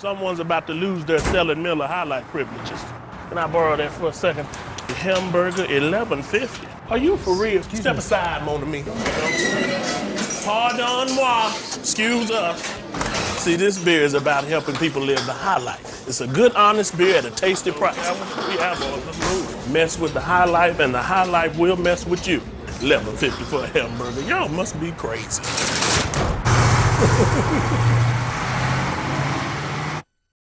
Someone's about to lose their selling Miller High Life privileges. Can I borrow that for a second? The hamburger, eleven fifty. Are you for real? Step aside, Mona Me. Pardon moi. Excuse us. See, this beer is about helping people live the high life. It's a good, honest beer at a tasty price. Mess with the high life, and the high life will mess with you. Eleven fifty for a hamburger. Y'all must be crazy.